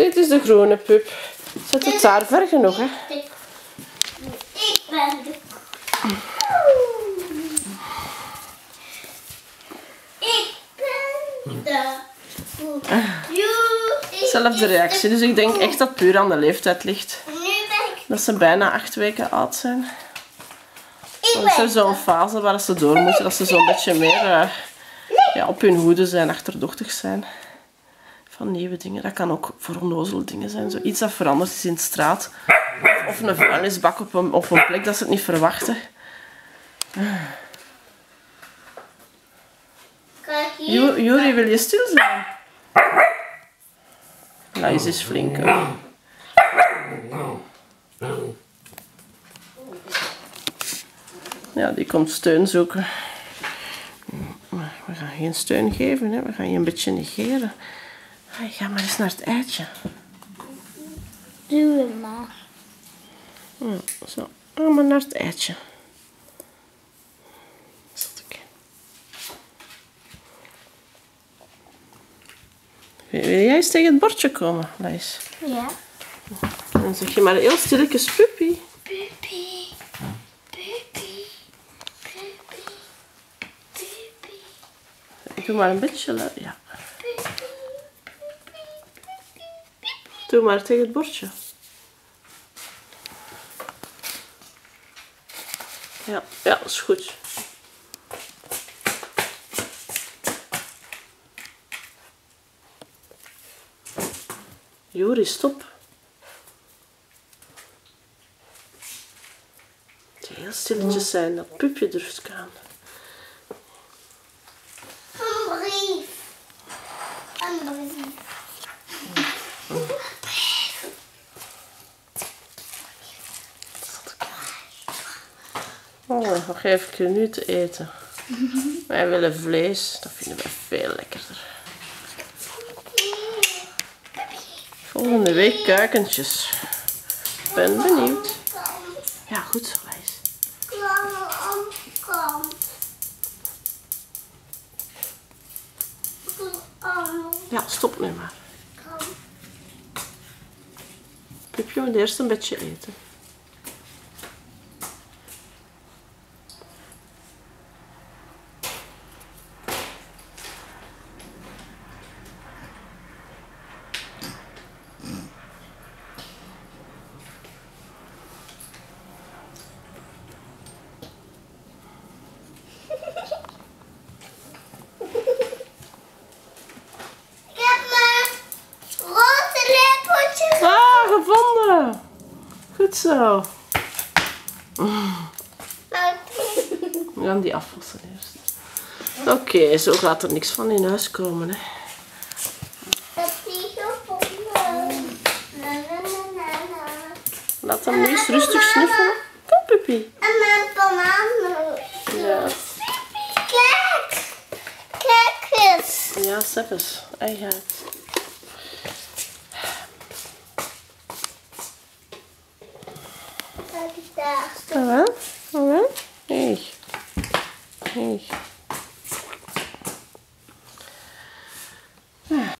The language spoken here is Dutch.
Dit is de groene pup. Zet het daar ver genoeg, hè? Ik ben de Ik ben de Zelfde reactie. Dus ik denk echt dat het puur aan de leeftijd ligt. Dat ze bijna acht weken oud zijn. Dan is er zo'n fase waar ze door moeten. Dat ze zo'n beetje meer eh, ja, op hun hoede zijn, achterdochtig zijn. Van nieuwe dingen. Dat kan ook voor onnozele dingen zijn. Zoiets dat veranderd is in de straat. Of een vuilnisbak op een, op een plek dat ze het niet verwachten. Juri, wil je stil zijn? Nou, is is flink. hoor. Ja, die komt steun zoeken. Maar we gaan geen steun geven, hè. we gaan je een beetje negeren. Hey, ga maar eens naar het eitje. Doe het maar. Ja, zo, ga maar naar het eitje. Zat ik. Wil wil jij eens tegen het bordje komen, Lijs? Ja. Dan zeg je maar heel stilletjes puppy. Puppy. Puppy. Puppy. Puppy. Ik doe maar een beetje luid. Ja. Doe maar tegen het bordje. Ja, ja, is goed. Juri, stop. Heel stilletjes zijn, dat pupje durft gaan. Een brief. Een brief. Oh, dan geef ik je nu te eten. Wij willen vlees, dat vinden wij veel lekkerder. Volgende week kuikentjes. Ben benieuwd. Ja, goed zo. Kom. Ja, stop nu maar. Pupje moet eerst een beetje eten. Goed zo. We gaan die afwassen eerst. Oké, zo gaat er niks van in huis komen. Hè. Laat hem nu eens rustig snuffelen. Kom, puppy. En mijn bananen. Ja, Kijk. Kijk eens. ja Seppes. Hij gaat. Aha, aha. Hey. Hey.